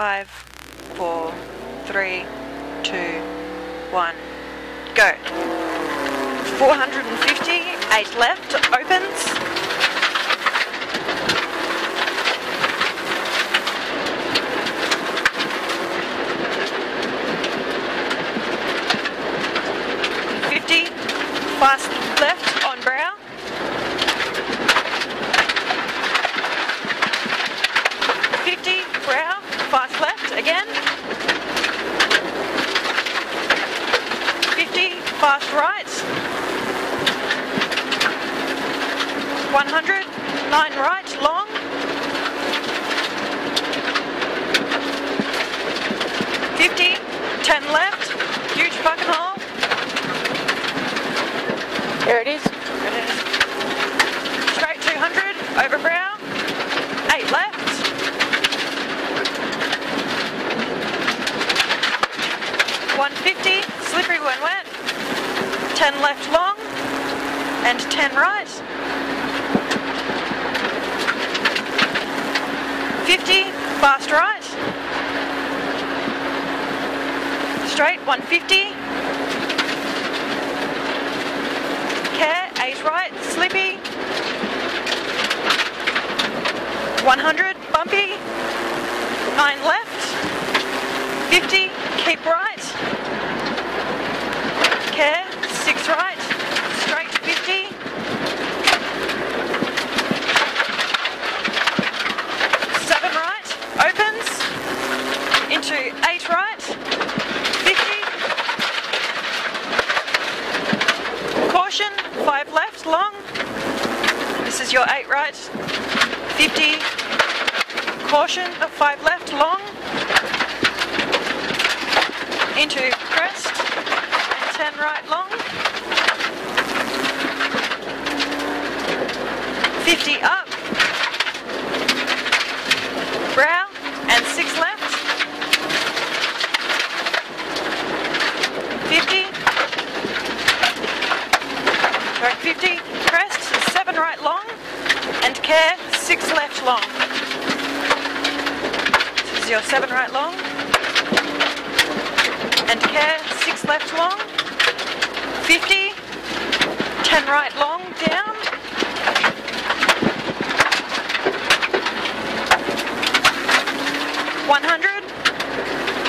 Five, four, three, two, one, go. 450, eight left, opens. Fifty, fast left on brow. Fifty, brow, fast left again. Fifty, fast right. 100, 9 right, long. Fifty, 10 left, huge fucking hole. There it is. Straight 200, over brow, 8 left. One fifty, slippery when wet. Ten left long, ten right. Fifty, fast right. Straight, one fifty. Care, eight right, slippy. 100, bumpy. 9 left. 50, keep right. Care, 6 right. Straight 50. 7 right, opens. Into 8 right. 50. Caution, 5 left, long. This is your 8 right. 50. Caution of 5 left, long. Into crest. And 10 right, long. 50 up. Brow. And 6 left. 50. Right, 50. Crest. 7 right, long. And care. 6 left, long. This is your 7 right, long. And care. 6 left, long. 50. 10 right, long, down. One hundred.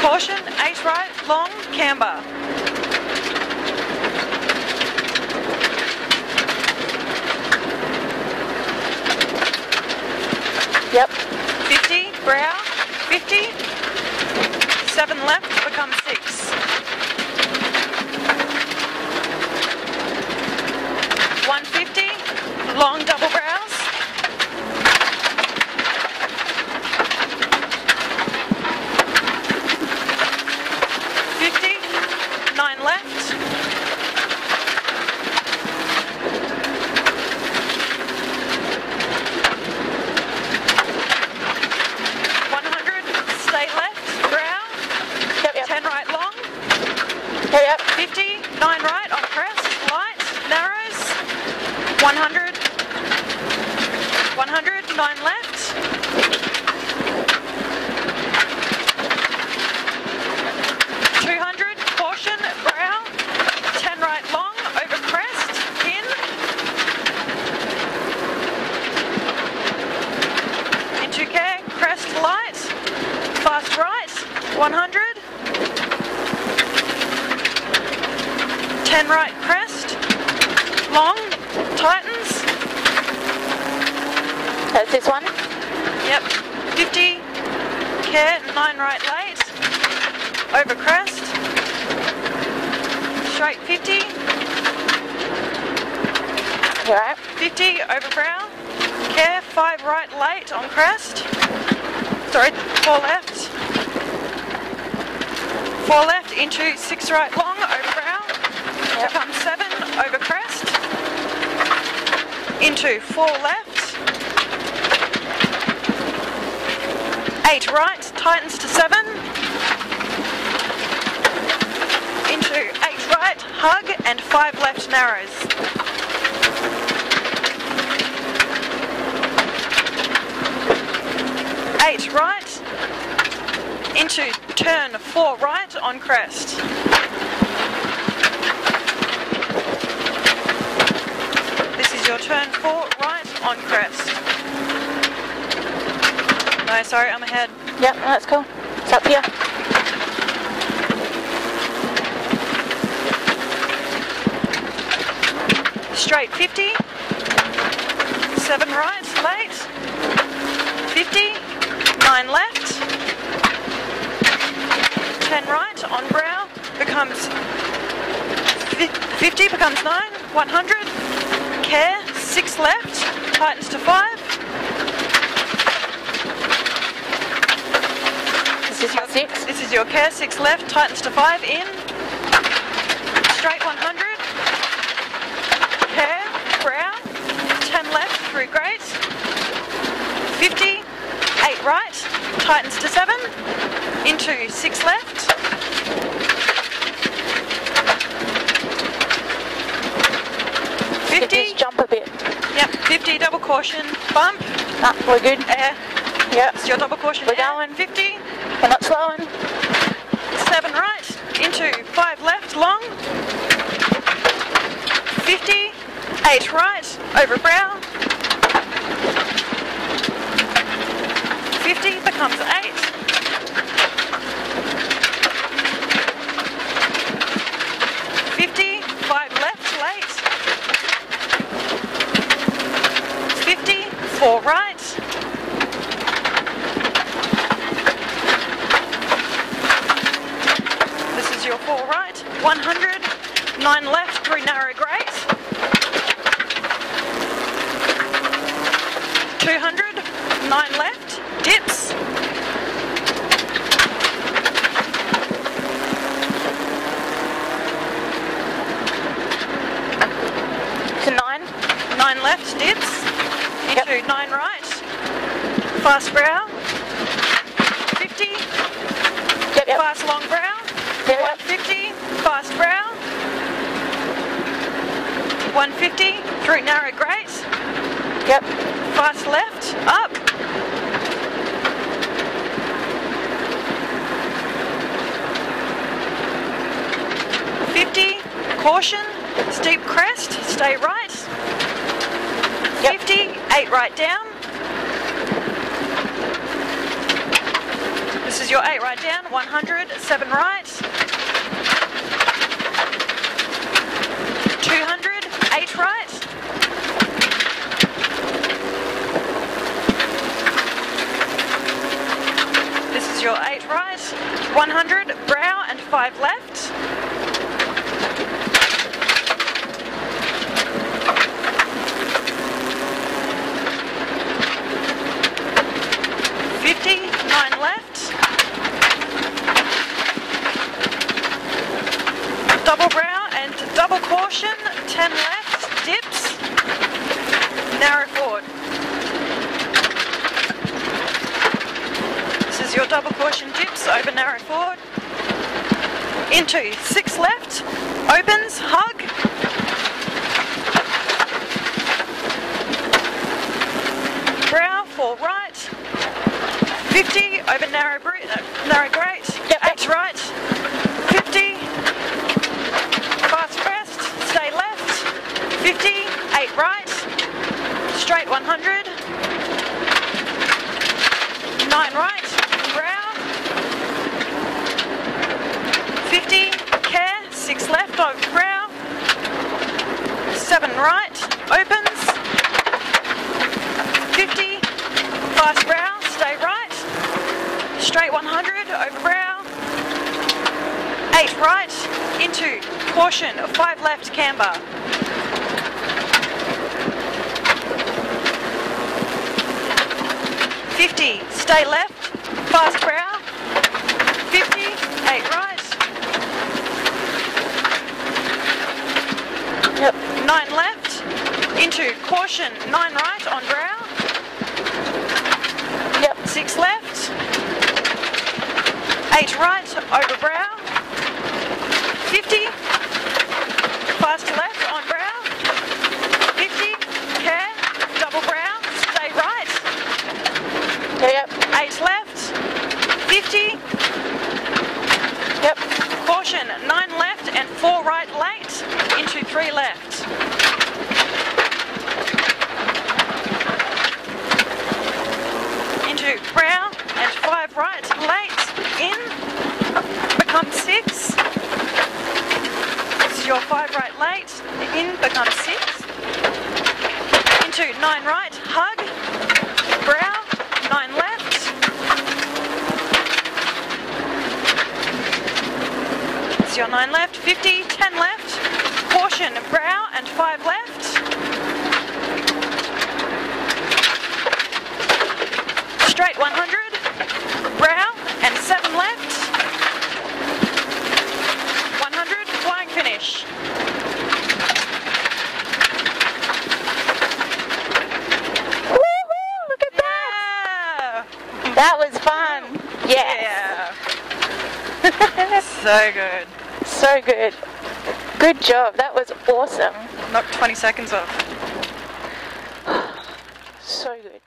Caution. Eight right. Long. Camber. Yep. 50, brow, 50, 7 left becomes 6. This one. yep, 50, care, 9 right late, over crest, straight 50, Right. 50 over brow, care, 5 right late on crest, sorry, 4 left, 4 left into 6 right long over brow, becomes 7 over crest, into 4 left, 8 right, tightens to 7, into 8 right, hug, and 5 left narrows. Eight right, into turn 4 right on crest. This is your turn 4 right on crest. No, sorry, I'm ahead. Yep, that's cool. It's up here. Straight 50. 7 right, late. 50. 9 left. 10 right on brow becomes 50 becomes 9. 100. Care. 6 left. Tightens to 5. This is my six. This is your care. 6 left. Tightens to 5. In. Straight 100. Care. Brow. 10 left through grate. 50. 8 right. Tightens to 7. Into 6 left. 50. jump a bit. Yep. 50. Double caution. Bump. Ah, we're good. Air. Yep. It's your double caution. We're air. going. 50. We're not slowing. 7 right. Into 5 left. Long. 50. 8 right. Over brow. 50 becomes 8. 50. 5 left. Late. 50. 4 right. This is your four right. 100. Nine left through narrow grate. 200. Nine left. Dips. To nine. Nine left. Dips. Yep. Into nine right. Fast brow. 50. Yep, yep. Fast long brow. Yep, yep. 150, fast brow. 150, through narrow grate. Yep. Fast left, up. Fifty, caution, steep crest, stay right. Yep. Fifty, eight right down. This is your eight right down, 100, seven right. 200, eight right. This is your eight right. 100, brow and five left. Fifty, nine left. Double brow and double caution, 10 left, dips, narrow forward. This is your double caution dips over narrow forward. Into six left, opens, hug. Brow, four right. 50 over narrow, uh, narrow grate, yep. Eight right. 50. Fast crest. Stay left. 50. Eight right. Straight 100. Nine right. Brow. 50. Care. Six left over brow. Seven right. Opens. 50. Fast brow. Stay right. Straight 100 over brow. Eight right into caution of five left camber. Fifty, stay left, fast brow. Fifty, eight right. Yep. Nine left, into caution, nine right on brow. Yep. Six left. Eight right over brow. 50. Fast left on brow. 50. Care. Double brow. Stay right. Yep, yep. Eight left. 50. three left. Into brown and five right, late, in, becomes six. This is your five right, late, in, becomes six. Into nine right, hug, brow, nine left. It's your nine left, 50, 10 left, caution, brow. And five left. Straight 100, brow and seven left. 100, flying finish. Woohoo! Look at that. Was fun. Yes. Yeah. so good. So good. Good job. That was awesome. Knocked 20 seconds off. So good.